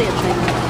这也可以。